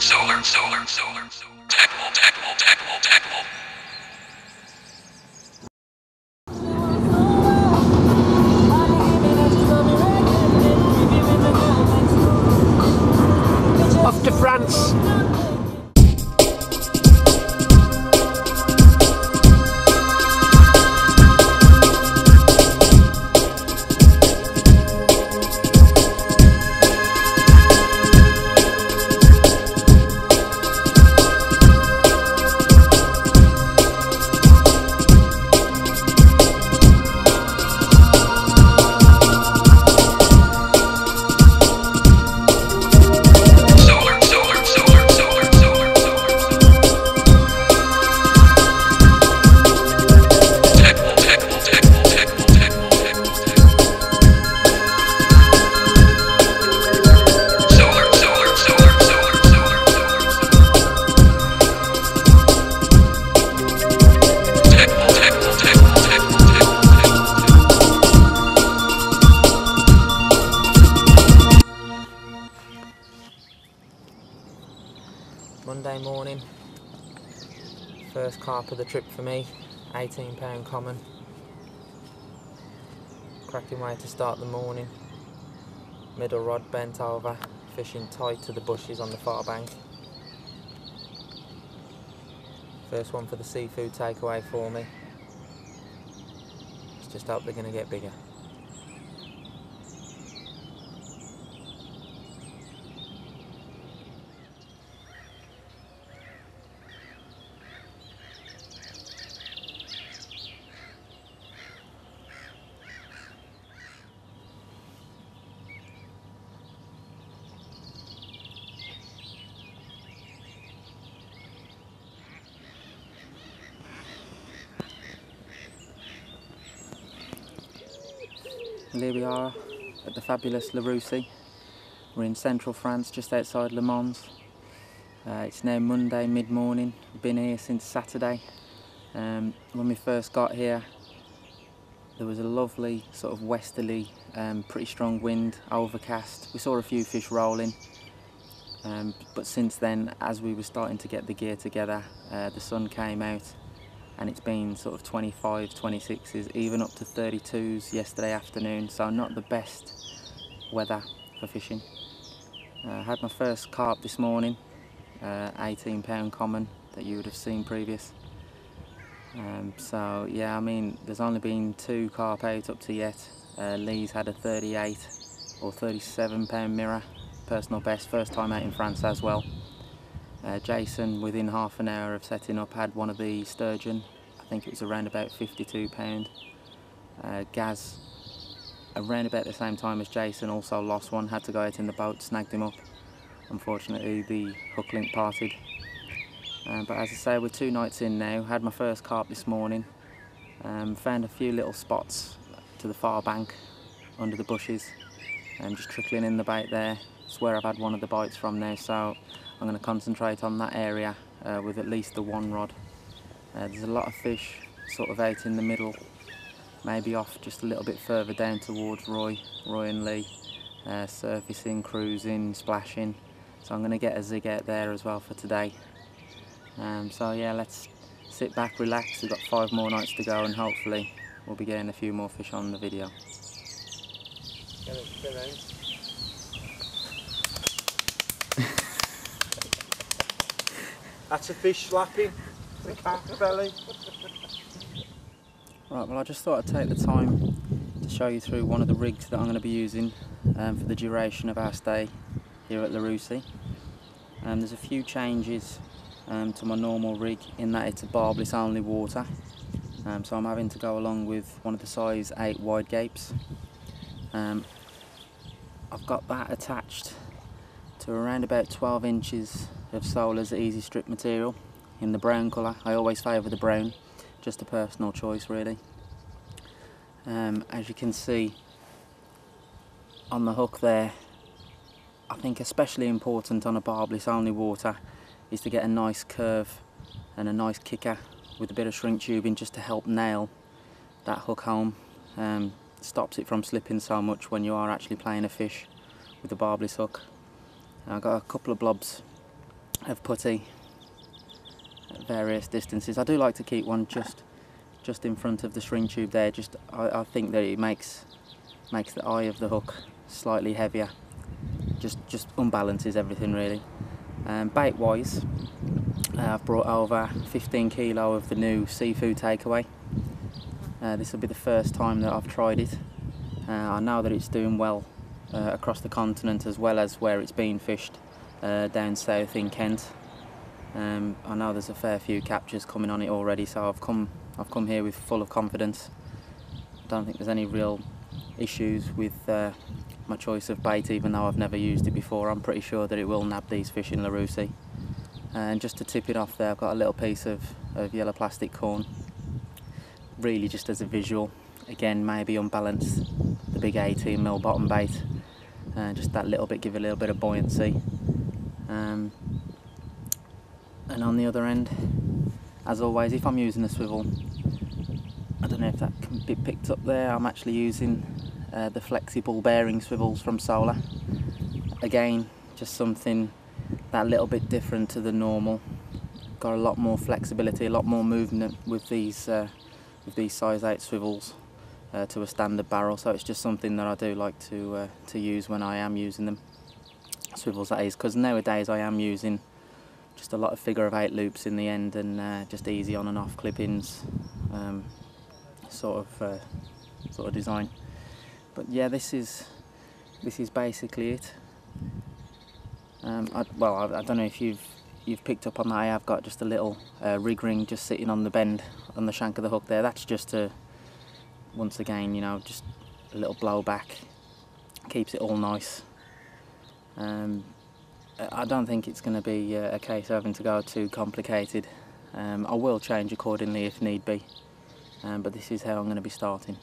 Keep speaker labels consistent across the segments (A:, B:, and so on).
A: Solar, solar, solar, solar. Techmal, techmal, techmal.
B: Morning, first carp of the trip for me, 18 pound common. Cracking way to start the morning. Middle rod bent over, fishing tight to the bushes on the far bank. First one for the seafood takeaway for me. Let's just hope they're going to get bigger. And here we are at the fabulous Laroussi. We're in central France, just outside Le Mans. Uh, it's now Monday mid-morning. Been here since Saturday. Um, when we first got here, there was a lovely sort of westerly, um, pretty strong wind, overcast. We saw a few fish rolling. Um, but since then, as we were starting to get the gear together, uh, the sun came out and it's been sort of 25 26s even up to 32s yesterday afternoon so not the best weather for fishing. Uh, I had my first carp this morning uh, 18 pound common that you would have seen previous. Um, so yeah I mean there's only been two carp out up to yet. Uh, Lee's had a 38 or 37 pound mirror personal best first time out in France as well uh, Jason, within half an hour of setting up, had one of the sturgeon. I think it was around about 52 pound. Uh, Gaz, around about the same time as Jason, also lost one. Had to go out in the boat, snagged him up. Unfortunately, the hook link parted. Um, but as I say, we're two nights in now. Had my first carp this morning. Um, found a few little spots to the far bank, under the bushes, and just trickling in the bait there. It's where I've had one of the bites from now. So I'm going to concentrate on that area uh, with at least the one rod. Uh, there's a lot of fish sort of out in the middle, maybe off just a little bit further down towards Roy, Roy and Lee, uh, surfacing, cruising, splashing. So I'm going to get a zig out there as well for today. Um, so yeah, let's sit back, relax. We've got five more nights to go and hopefully we'll be getting a few more fish on the video.
C: That's a fish slapping the cat belly.
B: Right, well I just thought I'd take the time to show you through one of the rigs that I'm going to be using um, for the duration of our stay here at Laroussi. Um, there's a few changes um, to my normal rig in that it's a barbless only water. Um, so I'm having to go along with one of the size 8 wide gapes. Um, I've got that attached to around about 12 inches of Solar's easy strip material in the brown colour. I always favour the brown just a personal choice really. Um, as you can see on the hook there, I think especially important on a barbless only water is to get a nice curve and a nice kicker with a bit of shrink tubing just to help nail that hook home. Um, stops it from slipping so much when you are actually playing a fish with a barbless hook. I've got a couple of blobs of putty at various distances. I do like to keep one just just in front of the string tube there. Just I, I think that it makes makes the eye of the hook slightly heavier. Just just unbalances everything really. Um, bait wise, uh, I've brought over 15 kilo of the new seafood takeaway. Uh, this will be the first time that I've tried it. Uh, I know that it's doing well uh, across the continent as well as where it's being fished uh, down south in Kent. Um, I know there's a fair few captures coming on it already, so I've come I've come here with full of confidence. I don't think there's any real issues with uh, my choice of bait, even though I've never used it before. I'm pretty sure that it will nab these fish in Larousse. And just to tip it off there, I've got a little piece of, of yellow plastic corn, really just as a visual. Again, maybe unbalance the big 18 mil bottom bait, uh, just that little bit, give it a little bit of buoyancy. Um, and on the other end, as always, if I'm using a swivel, I don't know if that can be picked up there, I'm actually using uh, the flexible bearing swivels from Solar. Again, just something that little bit different to the normal. Got a lot more flexibility, a lot more movement with these uh, with these size 8 swivels uh, to a standard barrel. So it's just something that I do like to uh, to use when I am using them. Swivels that is, because nowadays I am using just a lot of figure of eight loops in the end and uh, just easy on and off clippings um, sort of uh, sort of design. But yeah this is this is basically it. Um, I, well I, I, don't know if you've you've picked up on that. I have got just a little uh, rig ring just sitting on the bend on the shank of the hook there. That's just to once again you know just a little blowback. Keeps it all nice um, I don't think it's going to be uh, a case of having to go too complicated. Um, I will change accordingly if need be, um, but this is how I'm going to be starting.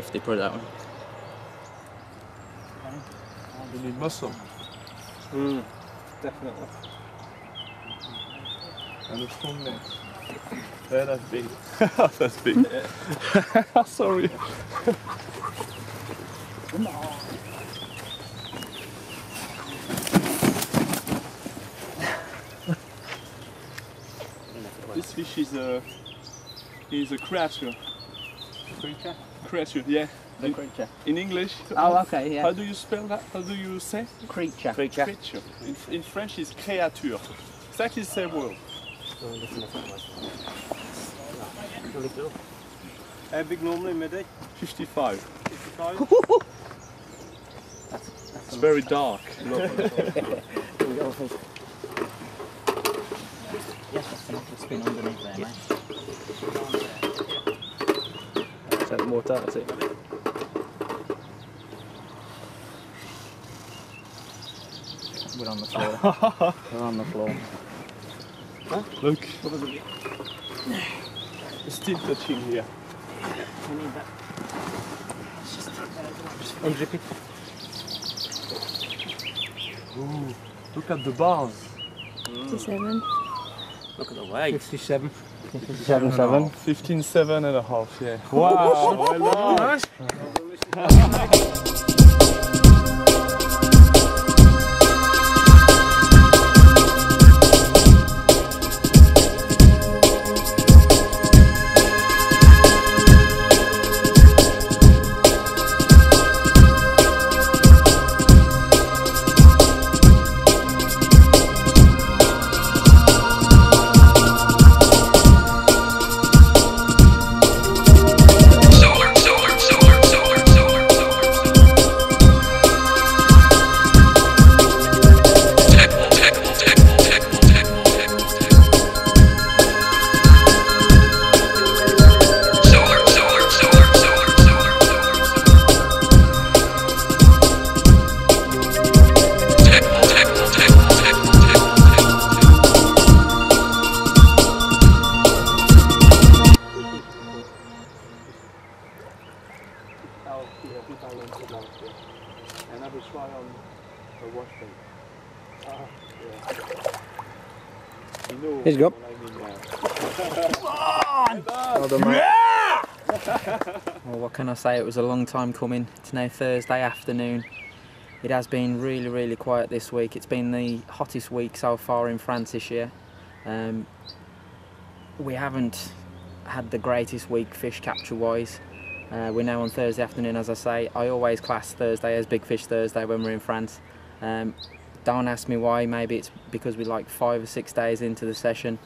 B: 50, put it that way.
C: You need muscle.
D: Mm, definitely.
C: And it's from there. Yeah, that's big. that's big. Sorry. this fish is a is a creature.
D: Creature?
C: Creature, yeah.
D: The
C: In,
D: creature.
C: in English.
D: Oh, okay, yeah.
C: How do you spell that? How do you say?
D: Creature.
C: Creature. In, in French, it's créature. Exactly the same word.
D: How big normally, Mehdi?
C: 55.
D: 55?
C: It's very dark.
B: Yes, that's enough to spin underneath there, mate.
E: Water, that's it.
B: We're on the floor. We're on the floor.
C: Look. It's still touching here. I need that.
E: It's just Unzip it.
C: Ooh, look at the bars.
F: 57.
C: Look at the weight.
E: 57.
B: 7 7.
C: 15, seven and a half, yeah. Wow,
E: Here's go.
B: mate. well, what can I say? It was a long time coming. It's now Thursday afternoon. It has been really, really quiet this week. It's been the hottest week so far in France this year. Um, we haven't had the greatest week fish capture wise. Uh, we're now on Thursday afternoon, as I say. I always class Thursday as Big Fish Thursday when we're in France. Um, don't ask me why. Maybe it's because we're like five or six days into the session,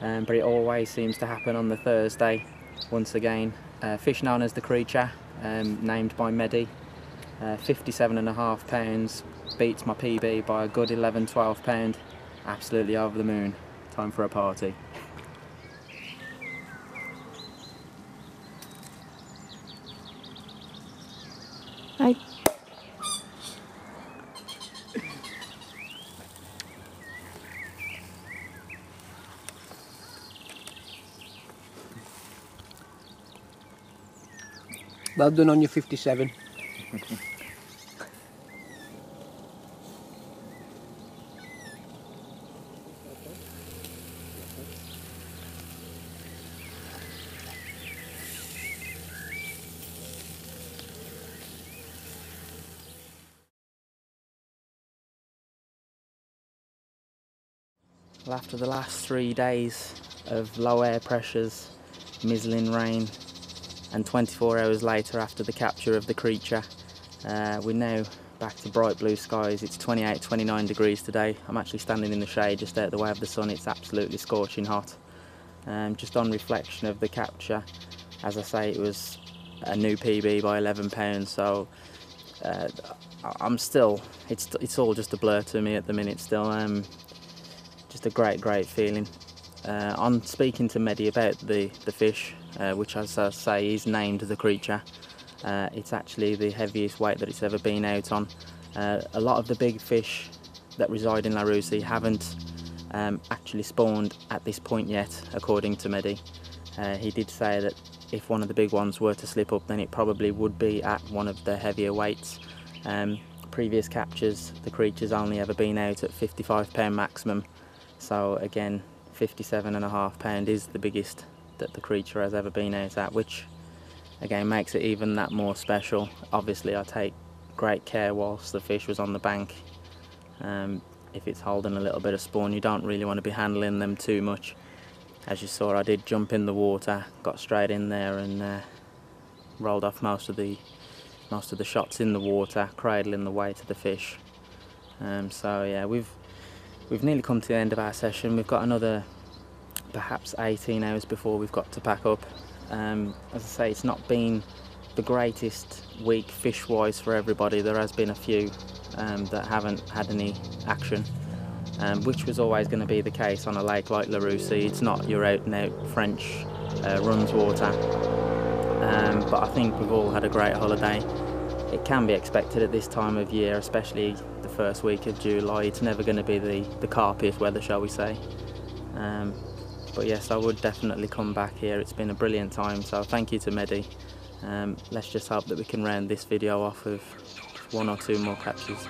B: um, but it always seems to happen on the Thursday. Once again, uh, fish known as the creature, um, named by Mehdi. Uh, 57 and a half pounds beats my PB by a good 11 12 pound absolutely over the moon time for a party
E: Well done on your 57.
B: Well, after the last three days of low air pressures, mizzling rain, and 24 hours later after the capture of the creature, uh, we're now back to bright blue skies. It's 28, 29 degrees today. I'm actually standing in the shade just out of the way of the sun. It's absolutely scorching hot. Um, just on reflection of the capture, as I say, it was a new PB by 11 pounds. So uh, I'm still, it's it's all just a blur to me at the minute. Still, um, just a great, great feeling. Uh, on speaking to Mehdi about the, the fish, uh, which as I say is named the creature, uh, it's actually the heaviest weight that it's ever been out on. Uh, a lot of the big fish that reside in Laroussi haven't um, actually spawned at this point yet, according to Mehdi. Uh, he did say that if one of the big ones were to slip up, then it probably would be at one of the heavier weights. Um, previous captures, the creature's only ever been out at 55 pound maximum. So again, 57 and a half pound is the biggest that the creature has ever been out at, which again makes it even that more special. Obviously, I take great care whilst the fish was on the bank. Um, if it's holding a little bit of spawn, you don't really want to be handling them too much. As you saw, I did jump in the water, got straight in there, and uh, rolled off most of the most of the shots in the water, cradling the weight of the fish. Um, so yeah, we've we've nearly come to the end of our session. We've got another perhaps 18 hours before we've got to pack up. Um, as I say, it's not been the greatest week fish-wise for everybody. There has been a few um, that haven't had any action, um, which was always going to be the case on a lake like Laroussi. It's not your out-and-out French uh, runs water. um, but I think we've all had a great holiday. It can be expected at this time of year, especially the first week of July. It's never going to be the, the carpiest weather, shall we say. Um, but yes, I would definitely come back here. It's been a brilliant time, so thank you to Mehdi. Um, let's just hope that we can round this video off with one or two more captures.